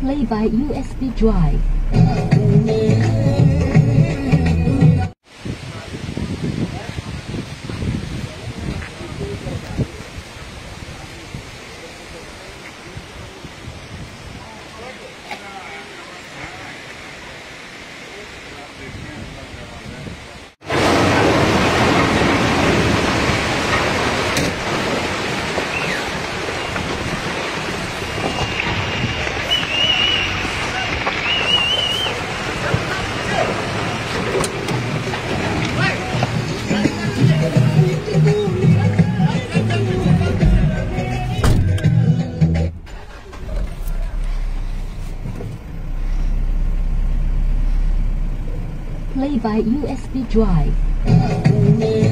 Play by USB drive. Play by USB drive.